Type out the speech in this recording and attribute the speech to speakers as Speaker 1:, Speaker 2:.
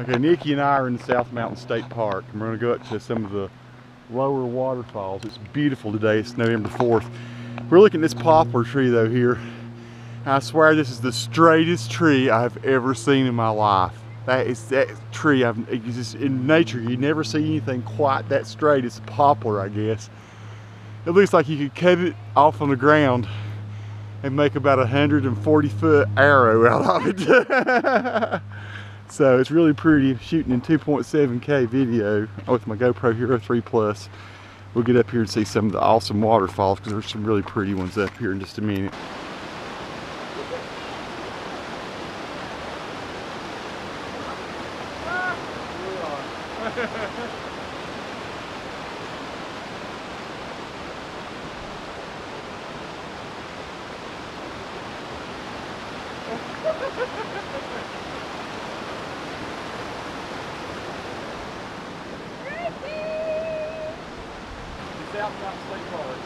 Speaker 1: Okay, Nikki and I are in the South Mountain State Park, and we're to go up to some of the lower waterfalls. It's beautiful today. It's November 4th. We're looking at this poplar tree though here. I swear this is the straightest tree I've ever seen in my life. That is that tree. I've just in nature. You never see anything quite that straight. It's a poplar, I guess. It looks like you could cut it off on the ground and make about a 140 foot arrow out of it. so it's really pretty. Shooting in 2.7K video with my GoPro Hero 3 Plus. We'll get up here and see some of the awesome waterfalls because there's some really pretty ones up here in just a minute. South Mountain State Park.